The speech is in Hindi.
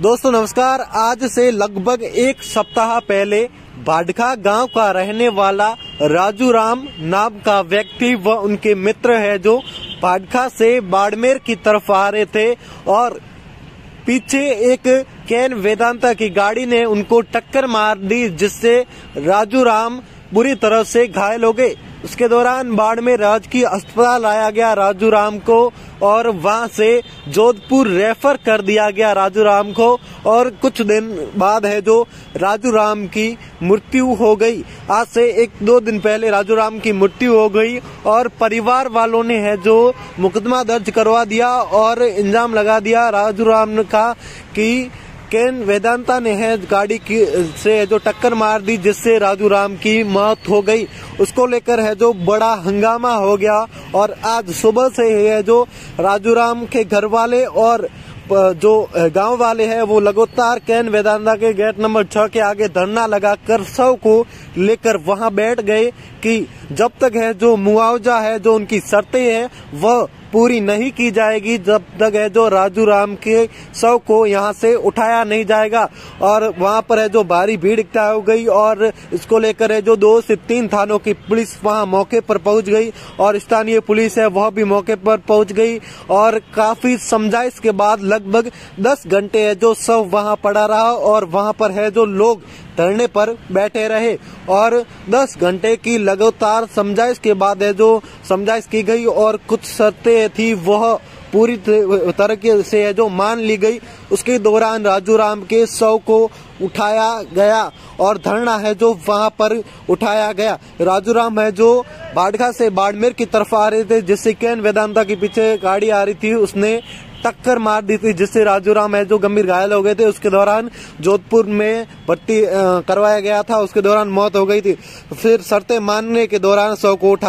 दोस्तों, नमस्कार। आज से लगभग एक सप्ताह पहले बाडखा गाँव का रहने वाला राजू राम नाम का व्यक्ति व उनके मित्र है जो बाडखा से बाड़मेर की तरफ़ आ रहे थे और पीछे एक कैन वेदांता की गाड़ी ने उनको टक्कर मार दी, जिससे राजू राम बुरी तरह से घायल हो गए। उसके दौरान बाड़मेर राजकीय अस्पताल लाया गया राजू राम को और वहाँ से जोधपुर रेफर कर दिया गया राजू राम को और कुछ दिन बाद है जो राजू राम की मृत्यु हो गई। आज से एक दो दिन पहले राजू राम की मृत्यु हो गई और परिवार वालों ने है जो मुकदमा दर्ज करवा दिया और इंजाम लगा दिया राजू राम का कि केन वेदांता ने है, गाड़ी की, से जो टक्कर मार दी, जिससे राजू राम की मौत हो गई, उसको लेकर है जो बड़ा हंगामा हो गया, और आज सुबह से है जो राजू राम के घर वाले और जो गाँव वाले हैं, वो लगातार कैन वेदांता के गेट नंबर छह के आगे धरना लगाकर सबको लेकर वहाँ बैठ गए कि जब तक है जो मुआवजा है, जो उनकी शर्तें हैं, वह पूरी नहीं की जाएगी जब तक है जो राजू राम के शव को यहाँ से उठाया नहीं जाएगा। और वहाँ पर है जो भारी भीड़ इकट्ठा हो गई और इसको लेकर है जो दो से तीन थानों की पुलिस वहाँ मौके पर पहुँच गई और स्थानीय पुलिस है वह भी मौके पर पहुँच गई और काफ़ी समझाइश के बाद लगभग दस घंटे है जो शव वहाँ पड़ा रहा और वहाँ पर है जो लोग धरने पर बैठे रहे। और 10 घंटे की लगातार समझाइश के बाद है जो समझाइश की गई और कुछ शर्तें थी, वह पूरी तरह से है जो मान ली गई। उसके दौरान राजू राम के शव को उठाया गया और धरना है जो वहाँ पर उठाया गया। राजू राम है जो बाड़खा से बाड़मेर की तरफ़ आ रहे थे, जिससे कैन वेदांता के पीछे गाड़ी आ रही थी, उसने टक्कर मार दी थी, जिससे राजू राम है जो गंभीर घायल हो गए थे। उसके दौरान जोधपुर में भर्ती करवाया गया था, उसके दौरान मौत हो गई थी। फिर शर्तें मानने के दौरान शव को उठाया